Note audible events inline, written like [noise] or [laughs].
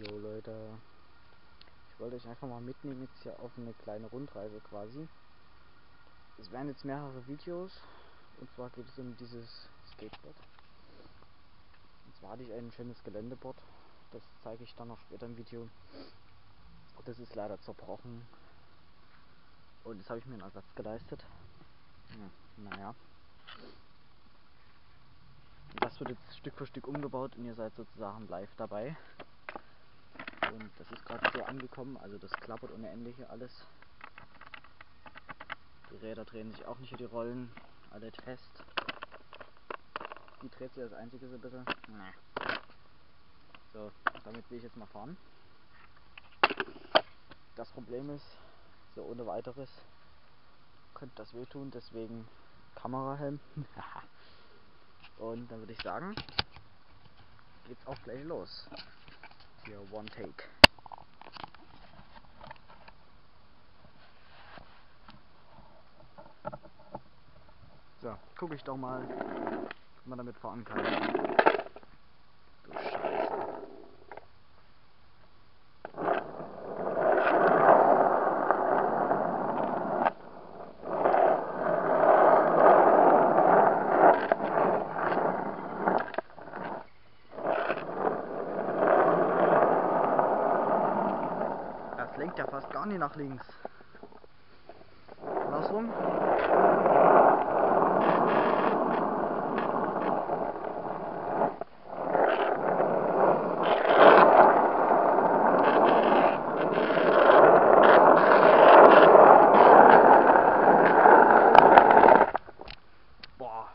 Jo Leute, ich wollte euch einfach mal mitnehmen jetzt hier auf eine kleine Rundreise quasi. Es werden jetzt mehrere Videos und zwar geht es um dieses Skateboard. Und zwar hatte ich ein schönes Geländeboard, das zeige ich dann noch später im Video. Das ist leider zerbrochen und jetzt habe ich mir einen Ersatz geleistet. Ja, naja. Das wird jetzt Stück für Stück umgebaut und ihr seid sozusagen live dabei. Und das ist gerade so angekommen, also das klappert ohne Ende hier alles. Die Räder drehen sich auch nicht, die Rollen, alle fest. Die dreht sich als einzige so ein bisschen. So, damit will ich jetzt mal fahren. Das Problem ist, so ohne weiteres könnte das wehtun, deswegen Kamerahelm. [laughs] Und dann würde ich sagen, geht's auch gleich los. Hier One Take. So, gucke ich doch mal, ob man damit fahren schwenkt ja fast gar nicht nach links. Andersrum. Boah.